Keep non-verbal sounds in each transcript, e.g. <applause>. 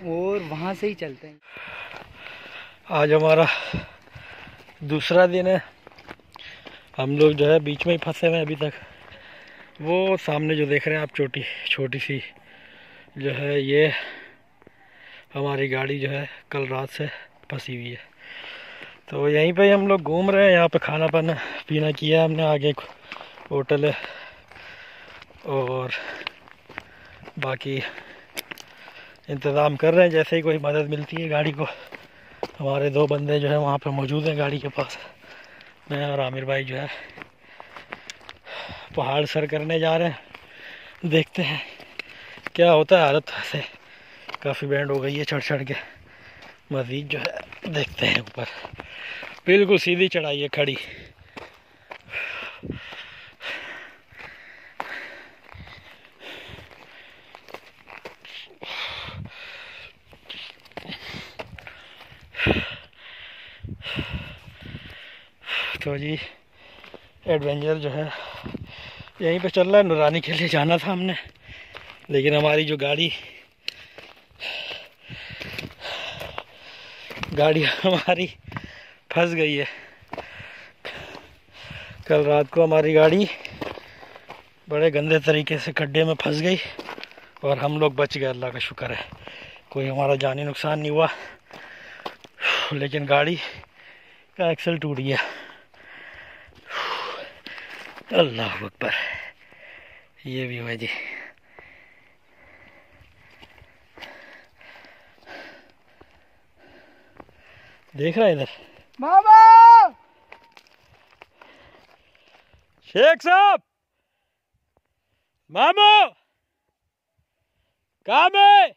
और वहाँ से ही चलते हैं। आज हमारा दूसरा दिन है। हम लोग जो है बीच में ही फंसे हुए हैं अभी तक। वो सामने जो देख रहे हैं आप छोटी छोटी सी जो है ये हमारी गाड़ी जो है कल रात से फंसी हुई है। तो यहीं पे हम लोग घूम रहे हैं, यहाँ पे खाना पाना, पीना किया हमने, आगे होटल है और बाकी इंतज़ाम कर रहे हैं, जैसे ही कोई मदद मिलती है गाड़ी को। हमारे दो बंदे जो है, वहाँ पे मौजूद हैं गाड़ी के पास। मैं और आमिर भाई जो है, पहाड़ सर करने जा रहे हैं। देखते हैं, क्या होता है हालत। से काफ़ी बैंड हो गई है चढ़ चढ़ के। मज़ीद जो है, देखते हैं ऊपर। बिल्कुल सीधी चढ़ाई है खड़ी। तो जी एडवेंचर जो है, यहीं पे चल रहा है, नुरानी के लिए जाना था हमने। लेकिन हमारी जो गाड़ी गाड़ी हमारी फंस गई है। कल रात को हमारी गाड़ी बड़े गंदे तरीके से खड्डे में फंस गई और हम लोग बच गए, अल्लाह का शुक्र है। कोई हमारा जानी नुकसान नहीं हुआ, लेकिन गाड़ी का एक्सल टूट गया। अल्लाह अकबर। ये भी हुआ जी। देख रहा है इधर? मामा शेख साहब! मामू! काम है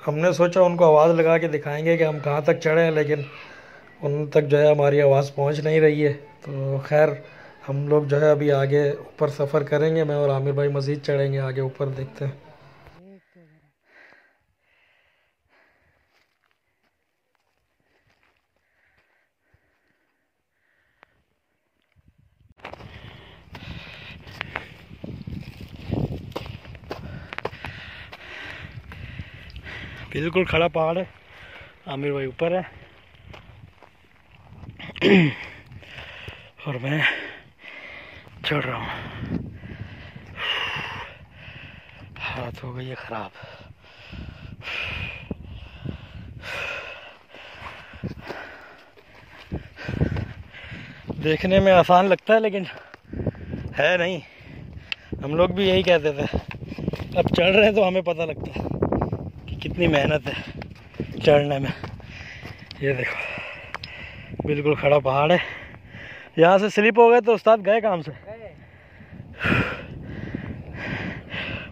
हमने सोचा उनको आवाज़ लगा के दिखाएँगे कि हम कहाँ तक चढ़े हैं लेकिन उन तक जो है हमारी आवाज़ पहुँच नहीं रही है। तो खैर हम लोग जो है अभी आगे ऊपर सफ़र करेंगे, मैं और आमिर भाई मज़ीद चढ़ेंगे आगे ऊपर देखते हैं। बिल्कुल खड़ा पहाड़ है। आमिर भाई ऊपर है। और मैं चढ़ रहा हूँ। हाथ हो गई है ख़राब। देखने में आसान लगता है, लेकिन है नहीं। हम लोग भी यही कहते थे। अब चढ़ रहे हैं तो हमें पता लगता है कि कितनी मेहनत है चढ़ने में। ये देखो, बिल्कुल खड़ा पहाड़ है। यहाँ से स्लिप हो गए तो उस्ताद गए काम से?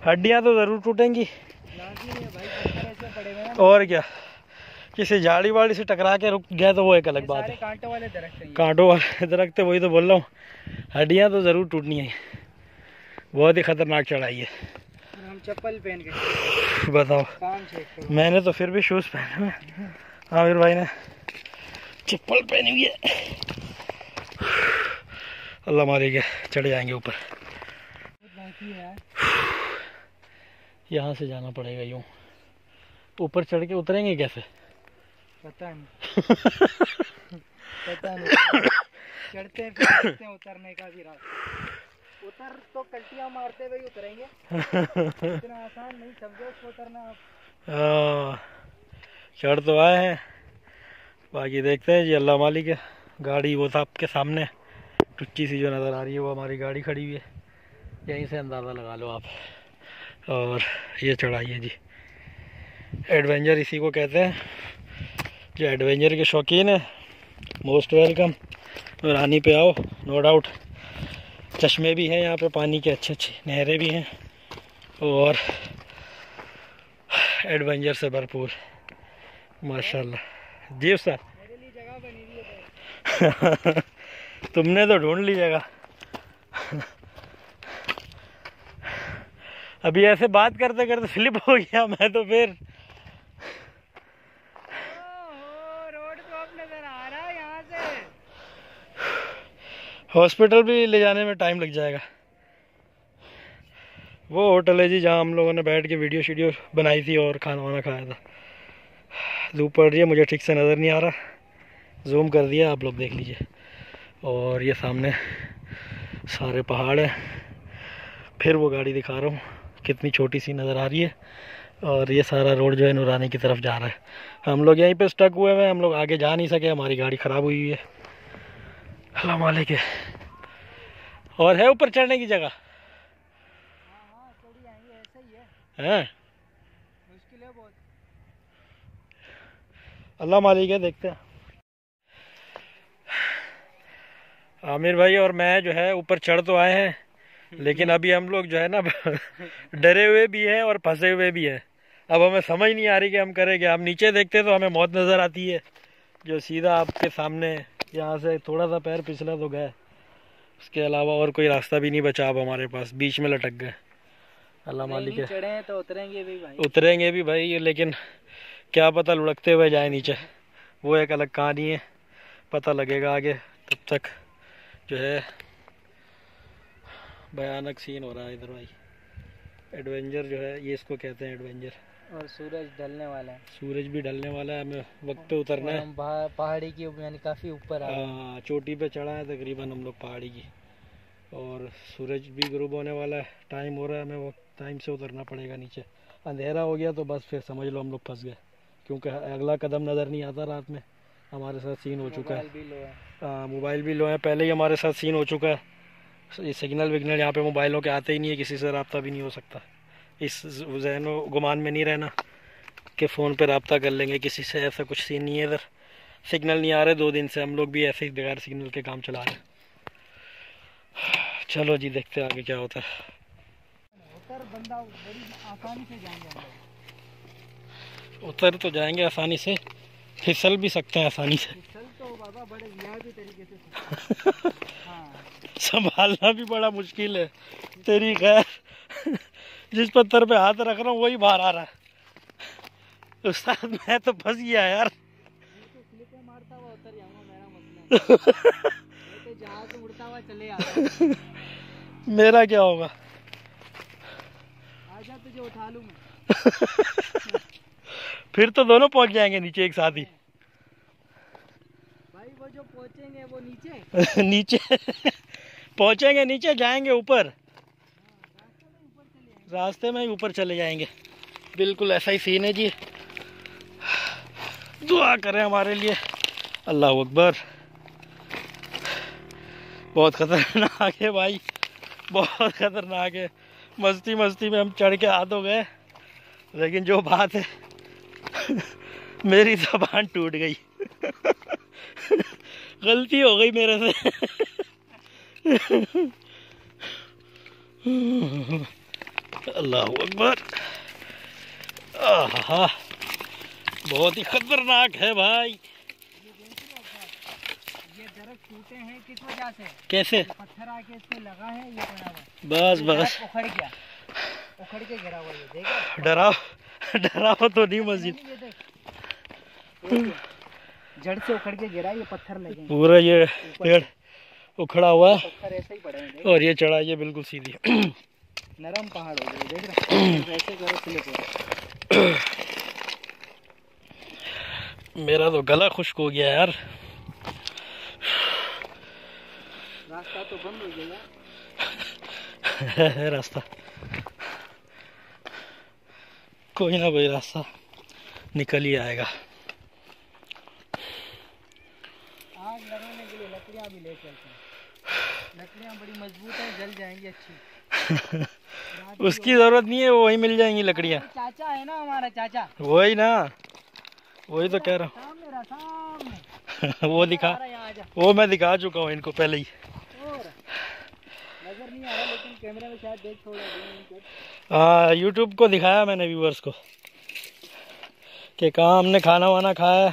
हड्डियाँ तो ज़रूर टूटेंगी। और क्या? किसी झाड़ी वाड़ी से टकरा के रुक गया तो वो एक अलग बात है। कांटों वाले दरख्त कांटों वाले <laughs> दरख्त वही तो बोल रहा हूँ। हड्डियाँ तो ज़रूर टूटनी है। बहुत ही खतरनाक चढ़ाई है। हम चप्पल पहन के <sighs> बताओ। मैंने तो फिर भी शूज़ पहने हुए आमिर भाई ने चप्पल पहनी हुई है। <sighs> अल्लाह मारे के चढ़ जाएँगे ऊपर। बाकी है <sighs> <sniffs> यहाँ से जाना पड़ेगा यूँ। ऊपर चढ़ के उतरेंगे कैसे? पता नहीं। <laughs> पता नहीं। चढ़ते हैं फिर उतरने का भी रास्ता। उतर तो कल्टियाँ मारते हुए उतरेंगे। इतना आसान नहीं समझो उसको उतरना आप। चढ़ तो आए हैं। बाकी देखते हैं जी अल्लाह मालिक है। गाड़ी वो था आपके सामने। टुच्ची सी जो नज़र आ रही है वो हमारी गाड़ी खड़ी हुई है। यहीं से अंदाज़ा लगा लो आप। और ये चढ़ाई है जी। एडवेंचर इसी को कहते हैं। जो एडवेंचर के शौकीन है मोस्ट वेलकम रानी पे आओ नो डाउट चश्मे भी हैं यहाँ पे, पानी के अच्छे अच्छे नहरें भी हैं। और एडवेंचर से भरपूर। माशाल्लाह। जी सर। <laughs> तुमने तो ढूंढ ली जगह। <laughs> अभी ऐसे बात करते करते स्लिप हो गया मैं तो फिर। हॉस्पिटल भी ले जाने में टाइम लग जाएगा। वो होटल है जी जहाँ हम लोगों ने बैठ के वीडियो शीडियो बनाई थी और खाना वाना खाया था। धूप पड़ रही है, मुझे ठीक से नज़र नहीं आ रहा। जूम कर दिया, आप लोग देख लीजिए। और ये सामने सारे पहाड़ हैं। फिर वो गाड़ी दिखा रहा हूँ। कितनी छोटी सी नज़र आ रही है और ये सारा रोड जो है नूरानी की तरफ़ जा रहा है। हम लोग यहीं पे स्टक हुए हैं, हम लोग आगे जा नहीं सके, हमारी गाड़ी ख़राब हुई है। अल्लाह मालिक है और है ऊपर चढ़ने की जगह? हाँ? अल्लाह मालिक है देखते हैं। आमिर भाई और मैं जो है ऊपर चढ़ तो आए हैं। लेकिन अभी हम लोग जो है ना <laughs> डरे हुए भी हैं और फंसे हुए भी हैं। अब हमें समझ नहीं आ रही कि हम करेंगे हम नीचे देखते तो हमें मौत नज़र आती है। जो सीधा आपके सामने यहाँ से थोड़ा सा पैर पिछला तो गए उसके अलावा और कोई रास्ता भी नहीं बचा अब हमारे पास। बीच में लटक गए। अल्लाह मालिक है। तो उतरेंगे भी भाई। उतरेंगे भी भाई लेकिन क्या पता लुढ़कते हुए जाए नीचे। वो एक अलग कहानी है। पता लगेगा आगे तब तक जो है भयानक सीन हो रहा है इधर भाई। एडवेंचर जो है ये इसको कहते हैं एडवेंचर और सूरज ढलने वाला है। सूरज भी ढलने वाला है हमें वक्त पे उतरना है। हम पहाड़ी की यानी काफ़ी ऊपर हैं। हाँ, चोटी पे चढ़ा है तकरीबन हम लोग पहाड़ी की। और सूरज भी गुरूब होने वाला है। टाइम हो रहा है हमें वो टाइम से उतरना पड़ेगा नीचे। अंधेरा हो गया तो बस फिर समझ लो हम लोग फंस गए। क्योंकि अगला कदम नज़र नहीं आता रात में। हमारे साथ सीन हो चुका है। हाँ, मोबाइल भी लो है। पहले ही हमारे साथ सीन हो चुका है। ये सिग्नल विग्नल यहाँ पे मोबाइलों के आते ही नहीं है किसी से रब्ता भी नहीं हो सकता। इस जहन गुमान में नहीं रहना कि फ़ोन पे रब्ता कर लेंगे किसी से ऐसा कुछ सीन नहीं है इधर। सिग्नल नहीं आ रहे दो दिन से हम लोग भी ऐसे ही बगैर सिग्नल के काम चला रहे चलो जी देखते हैं आगे क्या होता है। उतर तो जाएँगे आसानी से फिसल भी सकते हैं आसानी से। फिसल तो बाबा बड़े तरीके से <laughs> संभालना भी बड़ा मुश्किल है। तेरी खैर जिस पत्थर पे हाथ रख रहा हूँ वही बाहर आ रहा है। उस्ताद मैं तो फंस गया यार। मेरा क्या होगा? आजा तुझे उठा लूँ मैं फिर तो दोनों पहुँच जाएँगे नीचे एक साथ ही। भाई वो जो पहुँचेंगे वो नीचे? <laughs> नीचे। पहुँचेंगे नीचे, जाएँगे ऊपर। रास्ते में ही ऊपर चले जाएँगे। बिल्कुल ऐसा ही सीन है जी। दुआ करें हमारे लिए। अल्लाह अकबर। बहुत खतरनाक है भाई। बहुत खतरनाक है। मस्ती मस्ती में हम चढ़ के हाथ हो गए। लेकिन जो बात है, मेरी जबान टूट गई। गलती हो गई मेरे से। अल्लाह अकबर। आहा बहुत ही खतरनाक है भाई। टूटे हैं किस? वजह से कैसे पत्थर आके लगा है ये। बस बस। उखड़ गया उखड़ के गिरा हुआ ये देखा डराओ डराओ तो नहीं मस्जिद। जड़ से उखड़ के गिरा ये पत्थर लगे पूरा ये पेड़। उखड़ा हुआ है। और ये चढ़ाई है बिल्कुल सीधी। <clears throat> नरम पहाड़ हो गए देख रहे <clears throat> ऐसे करो स्लिप <clears throat> मेरा तो गला खुश्क हो गया यार। रास्ता तो बंद हो गया। <laughs> रास्ता। कोई ना कोई रास्ता निकल ही आएगा आग लगाने के लिए लकड़ियाँ भी ले चलते हैं। लकड़ियाँ बड़ी मज़बूत हैं जल जाएँगी अच्छी। <laughs> उसकी ज़रूरत नहीं है वो वही मिल जाएँगी लकड़ियाँ। चाचा है ना हमारा चाचा। वही ना वही तो कह रहा हूँ। <laughs> वो दिखा वो मैं दिखा चुका हूँ इनको पहले ही। नज़र नहीं आ रहा लेकिन कैमरे में शायद देख थोड़ा zoom हाँ यूट्यूब को दिखाया मैंने व्यूवर्स को कि कहाँ हमने खाना वाना खाया।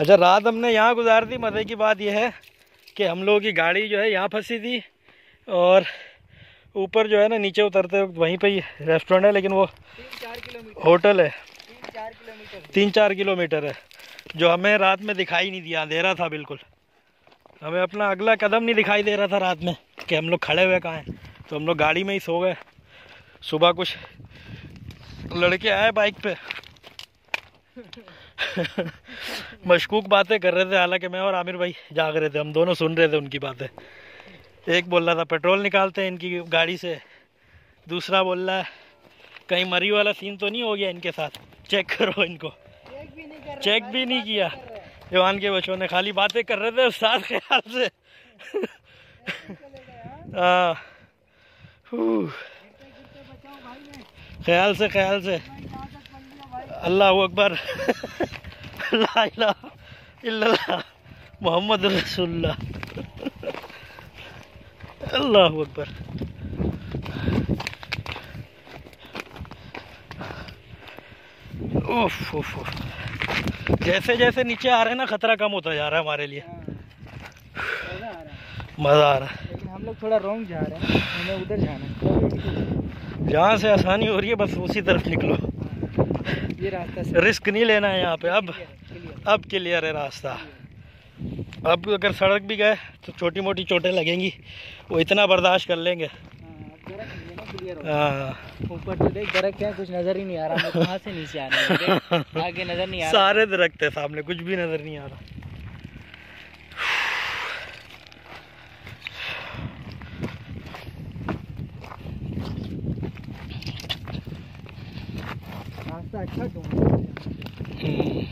अच्छा रात हमने यहाँ गुजार दी मज़े की बात यह है कि हम लोगों की गाड़ी जो है यहाँ फंसी थी और ऊपर जो है ना नीचे उतरते वक्त वहीं पे ही रेस्टोरेंट है लेकिन वो होटल है। तीन चार किलोमीटर। तीन चार किलोमीटर है जो हमें रात में दिखाई नहीं दिया अंधेरा था बिल्कुल। हमें अपना अगला कदम नहीं दिखाई दे रहा था रात में कि हम लोग खड़े हुए कहाँ हैं। तो हम लोग गाड़ी में ही सो गए। सुबह कुछ लड़के आए बाइक पे। <laughs> मशकूक बातें कर रहे थे, हालाँकि मैं और आमिर भाई जाग रहे थे, हम दोनों सुन रहे थे उनकी बातें। एक बोल रहा था, पेट्रोल निकालते हैं इनकी गाड़ी से। दूसरा बोल रहा है, कहीं मरी वाला सीन तो नहीं हो गया इनके साथ? चेक करो इनको। चेक भी नहीं किया। जवान के बच्चों ने खाली बातें कर रहे थे साथ ख्याल से। <laughs> ख्याल से ख्याल से इजाज़त बन लिया भाई अल्लाह अकबर मोहम्मद रसूलुल्लाह अल्लाह अकबर उफ उफ उफ। जैसे जैसे नीचे आ रहे हैं ना खतरा कम होता जा रहा है हमारे लिए। मज़ा आ रहा है। हम लोग थोड़ा रॉन्ग जा रहे हैं हमें उधर जाना है। जहाँ से आसानी हो रही है बस उसी तरफ़ निकलो। ये रास्ता रिस्क नहीं लेना है यहाँ पे। अब अब क्लियर है रास्ता। अब अगर सड़क भी गए तो छोटी मोटी चोटें लगेंगी। वो इतना बर्दाश्त कर लेंगे। हो। ऊपर तो देख दरख्त है कुछ नज़र ही नहीं आ रहा। मैं कहाँ से नीचे आ रहा हूँ आगे नज़र नहीं आ रहा। सारे दरख्त है सामने कुछ भी नज़र नहीं आ रहा। रास्ता अच्छा हैं।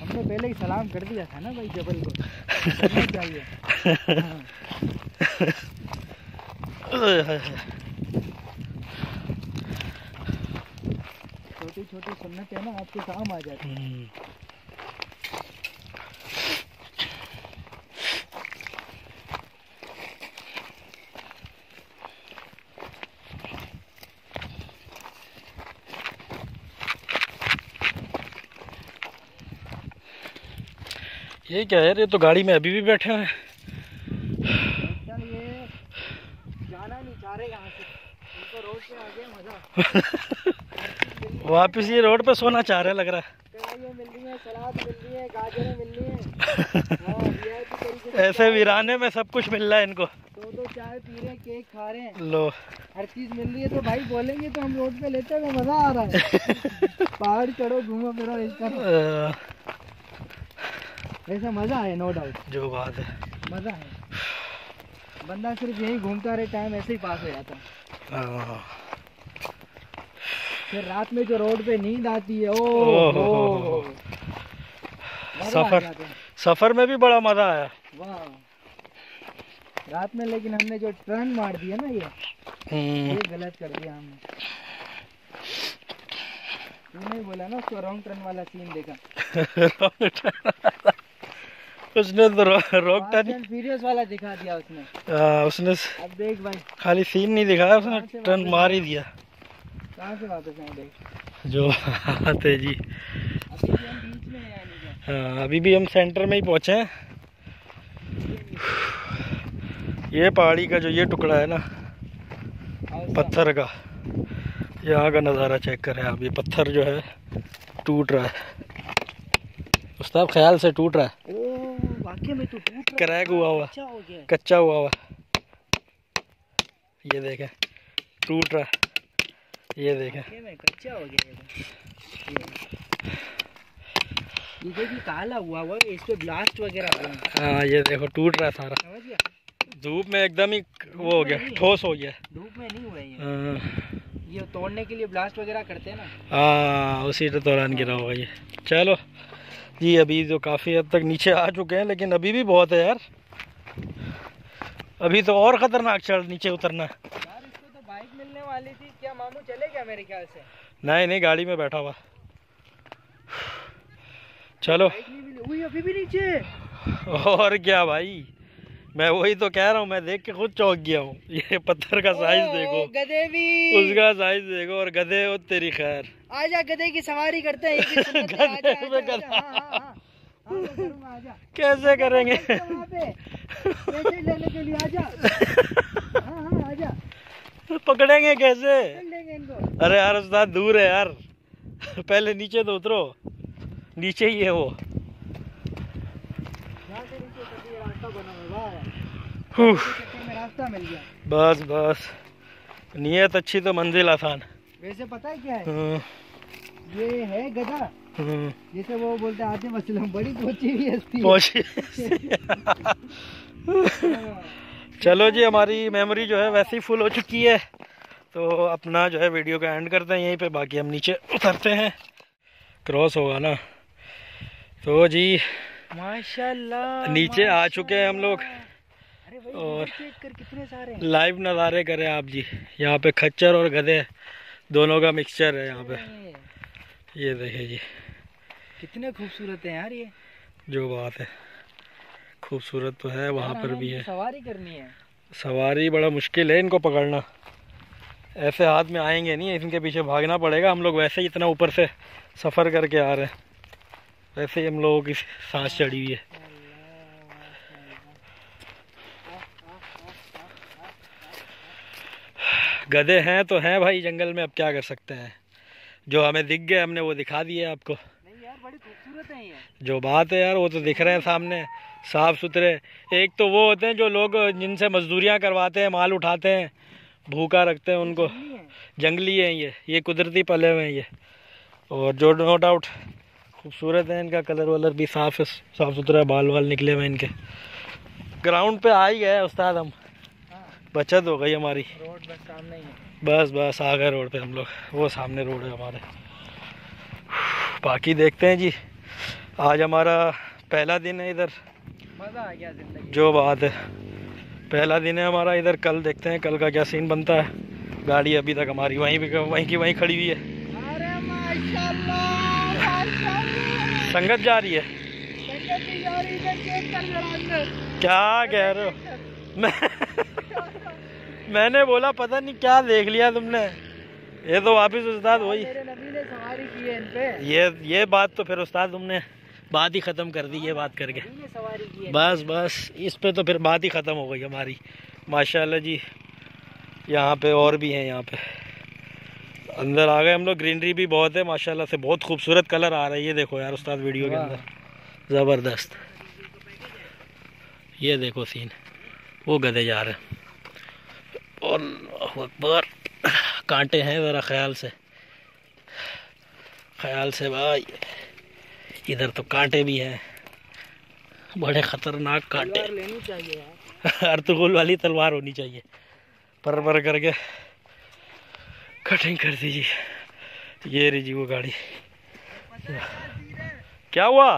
हमने पहले ही सलाम कर दिया था ना भाई जबल को चाहिए हाँ। छोटी छोटी सुन्नत है ना आपके काम आ जाती हम्म, ये क्या है ये तो गाड़ी में अभी भी बैठे हैं। जाना नहीं चाह रहे यहाँ से। इनको रोड पे आ गया मज़ा। <laughs> वापिस ये रोड पे सोना चाह रहे लग रहा <laughs> है। ऐसे वीराने में सब कुछ मिल रहा है इनको। दो दो चाय पी रहे हैं केक खा रहे हैं। लो। हर चीज़ मिल रही है तो भाई बोलेंगे तो हम रोड पे लेते हैं मज़ा आ रहा है। <laughs> पहाड़ चढ़ो घूमो फिरो ऐसा मज़ा है नो डाउट जो बात है। मज़ा है बंदा सिर्फ़ यही घूमता रहे टाइम ऐसे ही पास हो जाता। है। हाँ। फिर रात में जो रोड पे नींद आती है ओ ओहो। हो मज़ा आ सफ़र जाता है। सफ़र में भी बड़ा मज़ा आया। वाह। रात में लेकिन हमने जो टर्न मार दिया ना ये हम्म, ये गलत कर दिया हमने। तूने बोला ना उसको रॉन्ग टर्न वाला सीन देखा। <laughs> उसने तो रो, रोकता नहीं। फ्यूरियस वाला दिखा दिया उसने। हाँ, उसने अब देख भाई। खाली सीन नहीं दिखाया उसने टर्न मार ही दिया। कहाँ से वापस आए देख। जो है जी। अभी भी हम बीच में हैं अभी भी हम सेंटर में ही पहुँचे हैं। ये पहाड़ी का जो ये टुकड़ा है ना पत्थर का यहाँ का नज़ारा चेक करें आप ये पत्थर जो है टूट रहा है। उस्ताद ख्याल से टूट रहा है। वाकई में तो टूट क्रैक हुआ हुआ। हो कच्चा हुआ हुआ। ये देखें टूट रहा। ये देखें। कच्चा हो गया ये देखिए काला हुआ हुआ इस पे ब्लास्ट वगैरह है। हाँ। ये देखो टूट रहा है सारा। धूप में एकदम ही वो हो गया ठोस हो गया। धूप में नहीं हुआ है ये। हाँ, ये तोड़ने के लिए ब्लास्ट वगैरह करते हैं ना? हाँ उसी दौरान गिरा होगा ये। चलो। जी अभी जो काफ़ी हद तक नीचे आ चुके हैं लेकिन अभी भी बहुत है यार। अभी तो और ख़तरनाक चढ़ नीचे उतरना। यार इसको तो बाइक मिलने वाली थी। क्या मामू चले गया मेरे ख्याल से? नहीं नहीं गाड़ी में बैठा हुआ। चलो। अभी भी नीचे। और क्या भाई? मैं वही तो कह रहा हूँ मैं देख के खुद चौंक गया हूँ। ये पत्थर का साइज़ देखो। गधे भी। उसका साइज़ देखो और गधे हो तेरी खैर। आजा गधे की सवारी करते हैं <laughs> गधे पे गधा। हाँ, हाँ, हाँ। कैसे करेंगे? लेने के लिए आजा। हाँ हाँ आजा। पकड़ेंगे कैसे? अरे यार उस्ताद दूर है यार। पहले नीचे तो उतरो। नीचे ही है वो। रास्ता मिल गया बस बस। नीयत अच्छी तो मंजिल आसान। वैसे पता है क्या है। ये है गधा। हम्म, जैसे वो बोलते आते मसलम बड़ी पहुँची हुई हस्ती पहुँची चलो जी हमारी मेमोरी जो है वैसे ही फुल हो चुकी है। तो अपना जो है वीडियो का एंड करते हैं यहीं पे बाकी हम नीचे उतरते हैं। क्रॉस होगा ना। तो जी माशाल्लाह नीचे आ चुके हैं हम लोग। और- कितने सारे लाइव नज़ारे करें आप जी। यहाँ पे खच्चर और गधे दोनों का मिक्सचर है यहाँ पे। ये देखिए जी। कितने खूबसूरत हैं यार ये। जो बात है खूबसूरत तो है वहाँ पर भी है। सवारी करनी है। सवारी बड़ा मुश्किल है इनको पकड़ना। ऐसे हाथ में आएँगे नहीं इनके पीछे भागना पड़ेगा। हम लोग वैसे ही इतना ऊपर से सफ़र करके आ रहे हैं। वैसे ही हम लोगों की सांस चढ़ी हुई है। गधे हैं तो हैं भाई जंगल में अब क्या कर सकते हैं। जो हमें दिख गए हमने वो दिखा दिए आपको। नहीं यार बड़ी खूबसूरत है ये। जो बात है यार वो तो दिख रहे हैं सामने साफ़ सुथरे एक तो वो होते हैं जो लोग जिनसे मजदूरियाँ करवाते हैं माल उठाते हैं भूखा रखते हैं उनको। जंगली हैं। ये ये कुदरती पले हुए हैं ये। और जो नो डाउट खूबसूरत है इनका कलर वलर भी साफ़ है साफ़ सुथरा बाल वाल निकले हुए हैं इनके। ग्राउंड पे आ ही गए उस्ताद हम। बचत हो गई हमारी। रोड बस सामने ही है। बस बस आ गए रोड पे हम लोग। वो सामने रोड है हमारे। बाकी देखते हैं जी। आज हमारा पहला दिन है इधर। मज़ा आ गया ज़िंदगी। जो बात है। पहला दिन है हमारा इधर। कल देखते हैं कल का क्या सीन बनता है। गाड़ी अभी तक हमारी वहीं भी वहीं की वहीं खड़ी हुई है। अरे माशाल्लाह माशाल्लाह। संगत जा रही है। संगत कर जरा अंदर क्या कह रहे हो? मैं मैंने बोला पता नहीं क्या देख लिया तुमने। ये तो वापिस उस्ताद वही। है पे। ये ये बात तो फिर उस्ताद तुमने बात ही ख़त्म कर दी ये बात करके। बस बस इस पे तो फिर बात ही ख़त्म हो गई हमारी। माशाल्लाह जी यहाँ पे और भी हैं यहाँ पे। अंदर आ गए हम लोग ग्रीनरी भी बहुत है माशाल्लाह से बहुत खूबसूरत कलर आ रहा है। ये देखो यार उस्ताद वीडियो के अंदर। ज़बरदस्त। ये देखो सीन वो गधे जा रहे हैं। और अकबर कांटे हैं मेरा ख्याल से। ख्याल से भाई इधर तो कांटे भी हैं। बड़े ख़तरनाक कांटे। लेनी चाहिए यार। वाली तलवार होनी चाहिए। पर पर करके कटिंग कर दीजिए ये रही जी वो गाड़ी। क्या हुआ?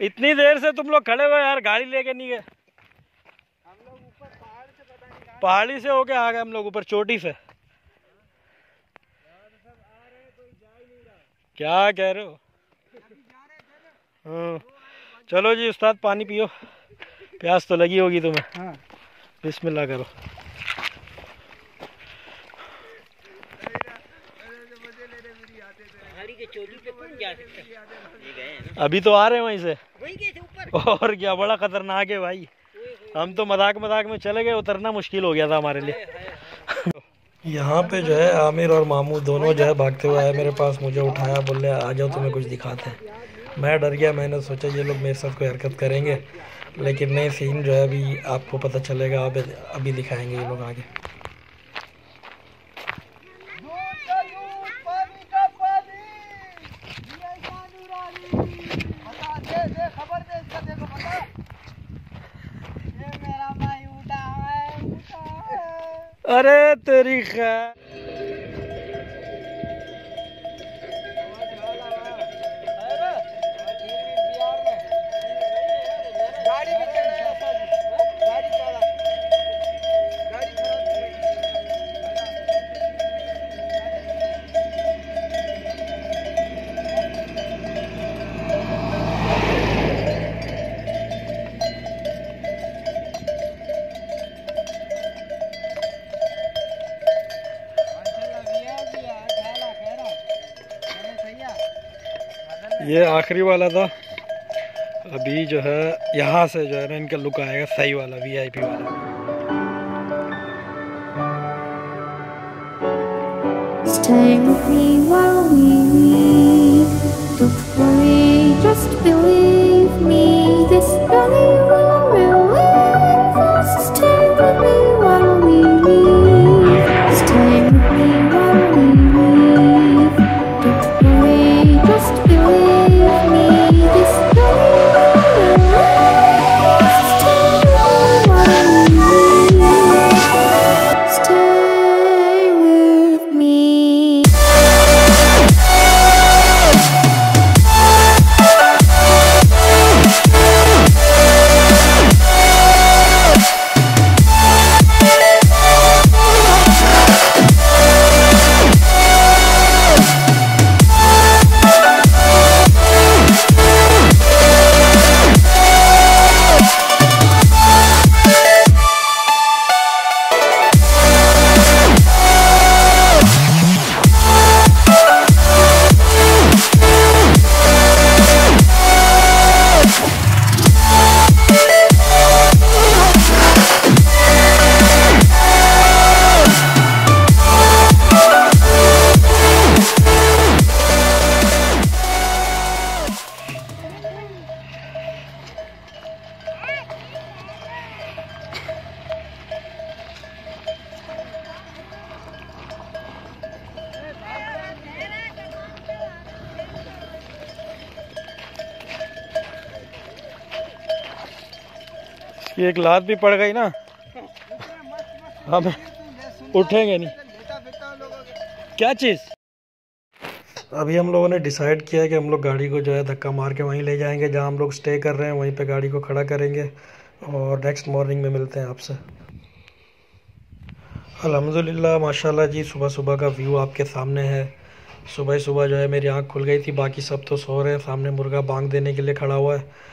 इतनी देर से तुम लोग खड़े हुए यार गाड़ी लेके नहीं गए। से पहाड़ी से होके आ गए हम लोग ऊपर चोटी से। क्या कह रहे हो? हाँ। चलो जी उस्ताद पानी पियो। प्यास तो लगी होगी तुम्हें। हाँ। बिस्मिल्लाह करो पहाड़ी के चोटी पे कौन जा सकता है ये गए हैं ना अभी तो आ रहे हैं वहीं से। वही गए थे ऊपर। और क्या बड़ा खतरनाक है भाई। हम तो मज़ाक मज़ाक में चले गए उतरना मुश्किल हो गया था हमारे लिए। यहाँ पे जो है आमिर और मामू दोनों जो है भागते हुए आए मेरे पास मुझे उठाया बोले आ जाओ तुम्हें कुछ दिखाते हैं। मैं डर गया मैंने सोचा ये लोग मेरे साथ कोई हरकत करेंगे। लेकिन नहीं सीन जो है अभी आपको पता चलेगा अभी अभी दिखाएँगे ये लोग आगे पानी का पानी ये नूरानी बता दे दे खबर दे इसका देखो बता ये मेरा माई उठा है उठा है अरे तेरी खैर गाड़ी भी चल रही है गाड़ी चला गाड़ी ये आखिरी वाला था अभी जो है यहाँ से जो है ना इनका लुक आएगा सही वाला वीआईपी वाला Stay with me while we leave. Don't worry, just believe ये एक लात भी पड़ गई ना। हम उठेंगे नहीं। क्या चीज़? अभी हम लोगों ने डिसाइड किया है कि हम लोग गाड़ी को जो है धक्का मार के वहीं ले जाएँगे, जहाँ हम लोग स्टे कर रहे हैं, वहीं पे गाड़ी को खड़ा करेंगे और नेक्स्ट मॉर्निंग में मिलते हैं आपसे। अल्हम्दुलिल्लाह, माशाल्लाह जी, सुबह सुबह का व्यू आपके सामने है। सुबह सुबह जो है मेरी आँख खुल गई थी, बाकी सब तो सो रहे हैं, सामने मुर्गा बांग देने के लिए खड़ा हुआ है।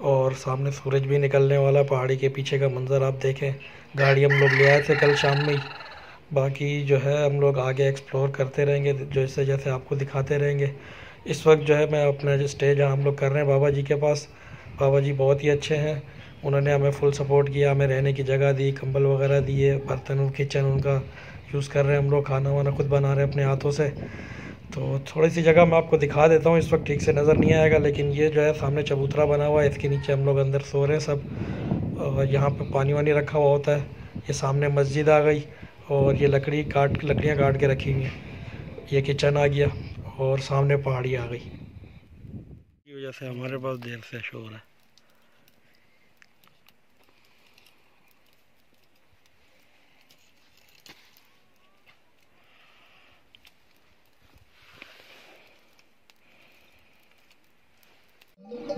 और सामने सूरज भी निकलने वाला पहाड़ी के पीछे का मंज़र आप देखें। गाड़ी हम लोग ले आए थे कल शाम में ही। बाकी जो है, हम लोग आगे एक्सप्लोर करते रहेंगे जैसे जैसे आपको दिखाते रहेंगे। इस वक्त जो है, मैं अपना जो स्टे जहाँ हम लोग कर रहे हैं बाबा जी के पास। बाबा जी बहुत ही अच्छे हैं। उन्होंने हमें फुल सपोर्ट किया, हमें रहने की जगह दी, कंबल वगैरह दिए, बर्तन किचन उनका यूज़ कर रहे हैं हम लोग। खाना वाना खुद बना रहे हैं अपने हाथों से। तो थोड़ी सी जगह मैं आपको दिखा देता हूँ, इस वक्त ठीक से नज़र नहीं आएगा, लेकिन ये जो है, सामने चबूतरा बना हुआ है, इसके नीचे हम लोग अंदर सो रहे हैं सब, और यहाँ पे पानी वानी रखा हुआ होता है, ये सामने मस्जिद आ गई, और ये लकड़ी काट, लकड़ियाँ काट के रखी हुई हैं, ये किचन आ गया, और सामने पहाड़ी आ गई। की वजह से हमारे पास देर से शोर है।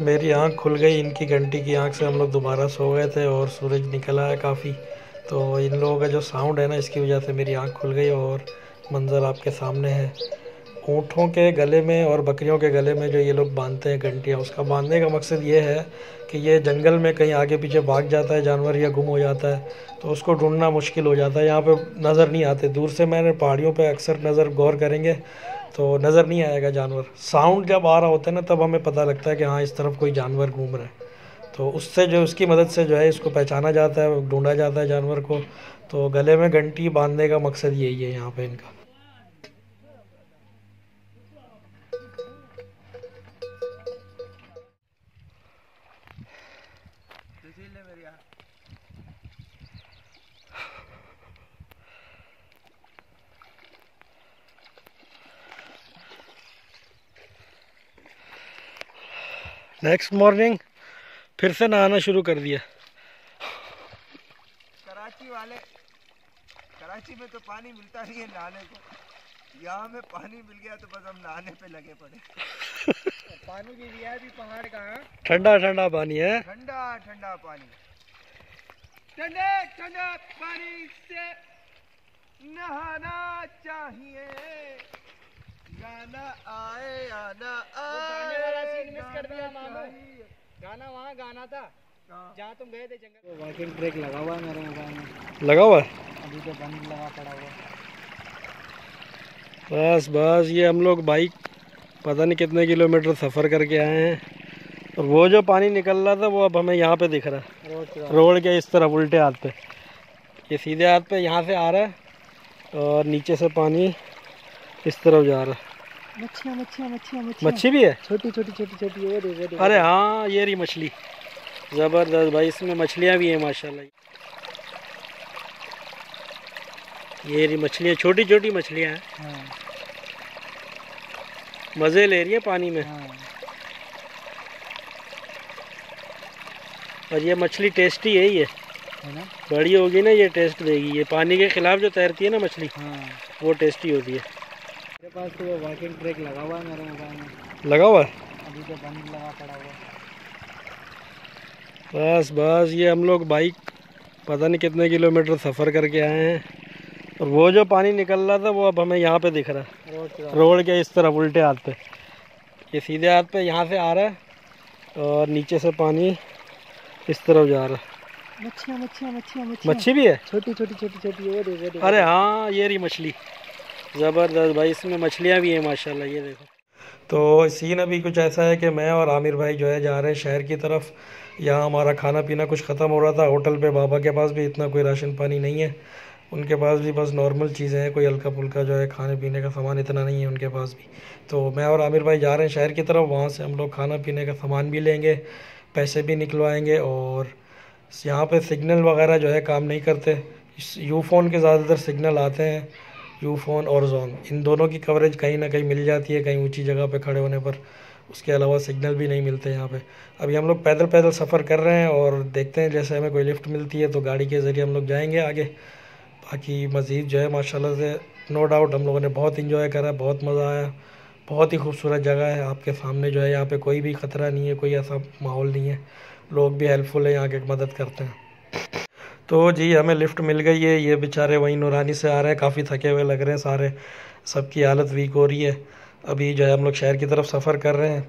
मेरी आँख खुल गई, इनकी घंटी की आँख से हम लोग दोबारा सो गए थे और सूरज निकला है काफ़ी। तो इन लोगों का जो साउंड है ना, इसकी वजह से मेरी आँख खुल गई और मंज़र आपके सामने है। ऊँटों के गले में और बकरियों के गले में जो ये लोग बांधते हैं घंटियाँ, उसका बांधने का मकसद ये है कि ये जंगल में कहीं आगे पीछे भाग जाता है, जानवर या गुम हो जाता है तो उसको ढूंढना मुश्किल हो जाता है। यहाँ पे नज़र नहीं आते। दूर से मैंने पहाड़ियों पे अक्सर नज़र गौर करेंगे। तो नज़र नहीं आएगा जानवर। साउंड जब आ रहा होता है ना, तब हमें पता लगता है कि हाँ इस तरफ़ कोई जानवर घूम रहा है। तो उससे जो, उसकी मदद से जो है, इसको पहचाना जाता है, ढूंढा जाता है जानवर को। तो गले में घंटी बांधने का मकसद यही है यहाँ पे इनका। नेक्स्ट मॉर्निंग फिर से नहाना शुरू कर दिया। कराची वाले कराची में तो पानी मिलता नहीं है नहाने को। यहाँ में पानी मिल गया तो बस हम नहाने पे लगे पड़े। <laughs> पानी भी दिया भी पहाड़ का है। ठंडा ठंडा पानी है। ठंडा ठंडा पानी। ठंडे ठंडा पानी से नहाना चाहिए। गाना आए आना आए गाने वाला सीन मिस कर दिया मामू। गाना वहाँ गाना था। जहाँ तुम गए थे जंगल। वॉकिंग ट्रैक लगा हुआ है मेरे मोबाइल में। लगा हुआ है? अभी तो बंद लगा पड़ा हुआ है। बस बस ये हम लोग बाइक पता नहीं कितने किलोमीटर सफ़र करके आए हैं। और वो जो पानी निकल रहा था वो अब हमें यहाँ पे दिख रहा। है रोड रोड के इस तरफ़ उल्टे हाथ पे। ये सीधे हाथ पे यहाँ से आ रहा है और नीचे से पानी इस तरफ़ जा रहा है। मच्छियाँ मच्छियाँ मच्छियाँ मच्छियाँ। मच्छी भी है? छोटी छोटी छोटी छोटी वो अरे हाँ ये रही मछली। ज़बरदस्त भाई इसमें मछलियाँ भी हैं माशाल्लाह। ये रही मछलियाँ छोटी छोटी मछलियाँ हैं। हाँ। मज़े ले रही है पानी में। हाँ। और ये मछली टेस्टी है ये। बड़ी होगी ना ये टेस्ट देगी। ये पानी के खिलाफ जो तैरती है ना मछली हाँ। वो टेस्टी होती है। मेरे पास तो वो वॉकिंग ट्रैक लगा हुआ है मेरे मोबाइल में। लगा हुआ है? अभी तो बंद लगा पड़ा हुआ है। बस बस ये हम लोग बाइक पता नहीं कितने किलोमीटर सफ़र करके आए हैं। और वो जो पानी निकल रहा था वो अब हमें यहाँ पे दिख रहा है। रोड रोड के इस तरफ़ उल्टे हाथ पे। ये सीधे हाथ पे यहाँ से आ रहा है और नीचे से पानी इस तरफ़ जा रहा है। मच्छियाँ मच्छियाँ मच्छियाँ मच्छियाँ। मच्छी भी है? छोटी छोटी छोटी छोटी वो देखो देखो। अरे हाँ ये रही मछली। ज़बरदस्त भाई, इसमें मछलियाँ भी हैं, माशाल्लाह, ये देखो। तो सीन अभी कुछ ऐसा है कि मैं और आमिर भाई जो है जा रहे हैं शहर की तरफ़। यहाँ हमारा खाना पीना कुछ ख़त्म हो रहा था, होटल पे बाबा के पास भी इतना कोई राशन पानी नहीं है। उनके पास भी बस नॉर्मल चीज़ें हैं, कोई हल्का फुल्का जो है खाने पीने का सामान इतना नहीं है उनके पास भी। तो मैं और आमिर भाई जा रहे हैं शहर की तरफ़, वहाँ से हम लोग खाना पीने का सामान भी लेंगे, पैसे भी निकलवाएँगे और यहाँ पर सिग्नल वगैरह जो है काम नहीं करते। यू फ़ोन के ज़्यादातर सिग्नल आते हैं। यूफोन और जोन। इन दोनों की कवरेज कहीं ना कहीं मिल जाती है, कहीं ऊँची जगह पे खड़े होने पर। उसके अलावा सिग्नल भी नहीं मिलते यहाँ पे। अभी हम लोग पैदल पैदल सफ़र कर रहे हैं और देखते हैं, जैसे हमें कोई लिफ्ट मिलती है तो गाड़ी के ज़रिए हम लोग जाएँगे आगे। बाकी मज़ीद जो है, माशाल्लाह से नो डाउट हम लोगों ने बहुत इन्जॉय करा, बहुत मज़ा आया। बहुत ही खूबसूरत जगह है। आपके सामने जो है, यहाँ पे कोई भी ख़तरा नहीं है, कोई ऐसा माहौल नहीं है। लोग भी हेल्पफुल है, यहाँ के मदद करते हैं। तो जी, हमें लिफ्ट मिल गई है। ये बेचारे वहीं नूरानी से आ रहे हैं। काफ़ी थके हुए लग रहे हैं सारे। सबकी हालत वीक हो रही है। अभी जो है, हम लोग शहर की तरफ़ सफ़र कर रहे हैं।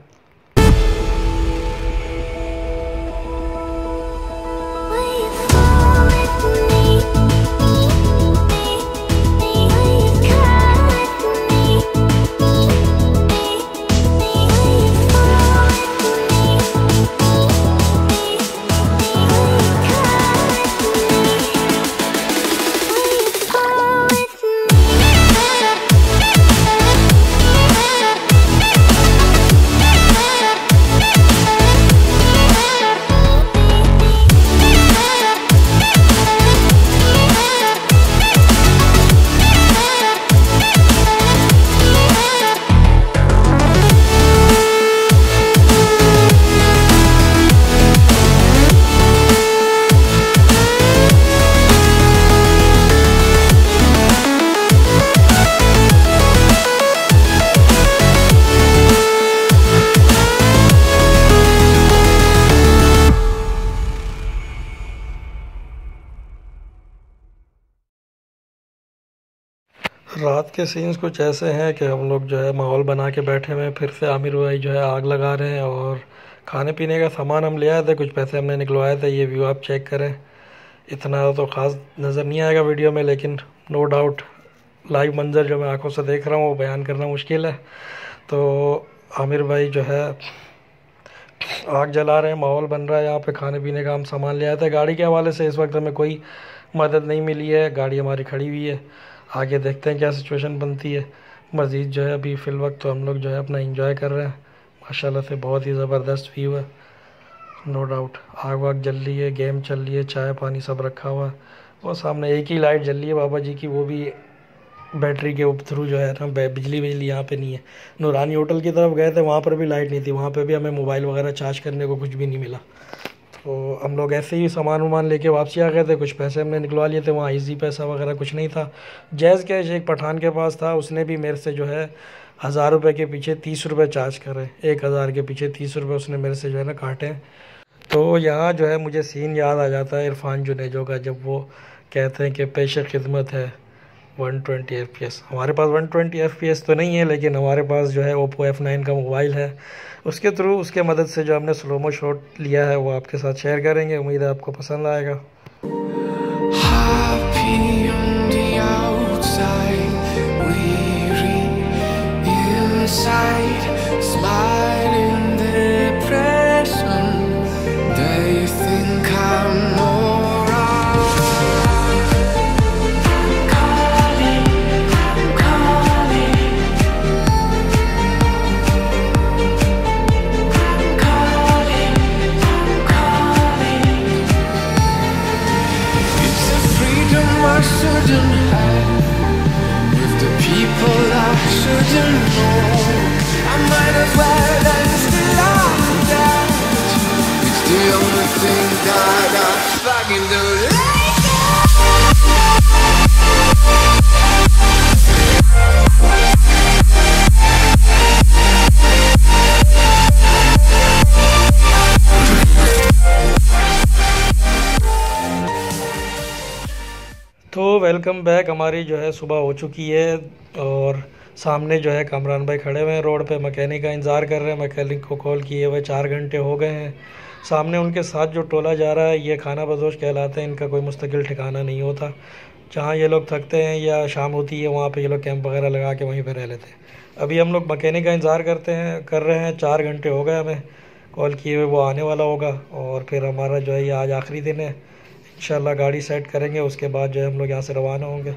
के सीन्स कुछ ऐसे हैं कि हम लोग जो है माहौल बना के बैठे हुए हैं, फिर से आमिर भाई जो है आग लगा रहे हैं और खाने पीने का सामान हम ले आए थे, कुछ पैसे हमने निकलवाए थे, ये व्यू आप चेक करें। इतना तो ख़ास नज़र नहीं आएगा वीडियो में, लेकिन नो डाउट लाइव मंज़र जो मैं आँखों से देख रहा हूँ, वो बयान करना मुश्किल है। तो आमिर भाई जो है आग जला रहे हैं, माहौल बन रहा है यहाँ पे, खाने पीने का हम सामान ले आए थे। गाड़ी के हवाले से इस वक्त हमें कोई मदद नहीं मिली है, गाड़ी हमारी खड़ी हुई है। आगे देखते हैं क्या सिचुएशन बनती है। मज़ीद जो है, अभी फ़िल वक्त तो हम लोग जो है अपना इंजॉय कर रहे हैं। माशाल्लाह से बहुत ही ज़बरदस्त व्यू है। नो डाउट आग वाग जल रही है गेम चल रही है, चाय पानी सब रखा हुआ है। और सामने एक ही लाइट जल रही है बाबा जी की, वो भी बैटरी के थ्रू जो है ना बिजली बिजली यहाँ पे नहीं है। नूरानी होटल की तरफ़ गए थे, वहाँ पर भी लाइट नहीं थी। वहाँ पे भी हमें मोबाइल वगैरह चार्ज करने को कुछ भी नहीं मिला। तो हम लोग ऐसे ही सामान वामान लेके वापसी आ गए थे, कुछ पैसे हमने निकलवा लिए थे, वहाँ इजी पैसा वगैरह कुछ नहीं था। जैज़ कैश एक पठान के पास था, उसने भी मेरे से जो है हज़ार रुपये के पीछे तीस रुपये चार्ज करे। एक हज़ार के पीछे तीस रुपये उसने मेरे से जो है ना काटे। तो यहाँ जो है मुझे सीन याद आ जाता है इरफान जुनेजो का, जब वो कहते हैं कि पेश खिदमत है। वन ट्वेंटी एफ़ हमारे पास वन ट्वेंटी एफ़ तो नहीं है, लेकिन हमारे पास जो है ओप्पो एफ़ नाइन का मोबाइल है। उसके थ्रू उसके मदद से जो हमने स्लोमो शॉट लिया है, वो आपके साथ शेयर करेंगे। उम्मीद है आपको पसंद आएगा। Happy तो वेलकम बैक हमारी जो है सुबह हो चुकी है और सामने जो है कामरान भाई खड़े हुए हैं रोड पे। मैकेनिक का इंतज़ार कर रहे हैं। मैकेनिक को कॉल किए हुए चार घंटे हो गए हैं। सामने उनके साथ जो टोला जा रहा है, ये खाना बदोश कहलाते हैं। इनका कोई मुस्तकिल ठिकाना नहीं होता। जहाँ ये लोग थकते हैं या शाम होती है, वहाँ पे ये लोग कैंप वगैरह लगा के वहीं पे रह लेते हैं। अभी हम लोग मैकेनिक का इंतज़ार करते हैं, कर रहे हैं। चार घंटे हो गए हमें। कॉल किए हुए वो आने वाला होगा और फिर हमारा जो है ये आज आखिरी दिन है। इंशाल्लाह गाड़ी सेट करेंगे, उसके बाद जो है हम लोग यहाँ से रवाना होंगे।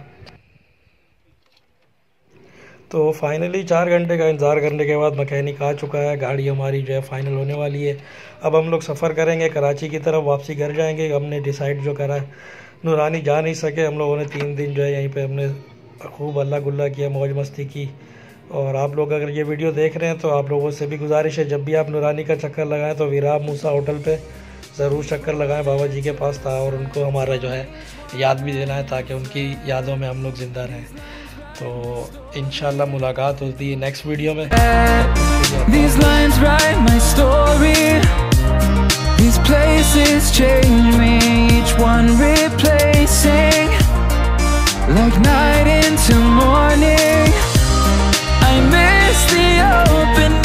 तो फाइनली चार घंटे का इंतज़ार करने के बाद मकैनिक आ चुका है। गाड़ी हमारी जो है फ़ाइनल होने वाली है। अब हम लोग सफ़र करेंगे कराची की तरफ़, वापसी घर जाएँगे। हमने डिसाइड जो करा है, नूरानी जा नहीं सके। हम लोगों ने तीन दिन जो है यहीं पे हमने खूब अल्लाह गुल्ला किया मौज मस्ती की। और आप लोग अगर ये वीडियो देख रहे हैं तो आप लोगों से भी गुजारिश है, जब भी आप नूरानी का चक्कर लगाएँ तो विराब मूसा होटल पे ज़रूर चक्कर लगाएँ। बाबा जी के पास था और उनको हमारा जो है याद भी देना है ताकि उनकी यादों में हम लोग ज़िंदा रहें। तो इन मुलाकात होती है नेक्स्ट वीडियो में These lines write my story. These places change me, each one replacing. Like night into morning. I miss the open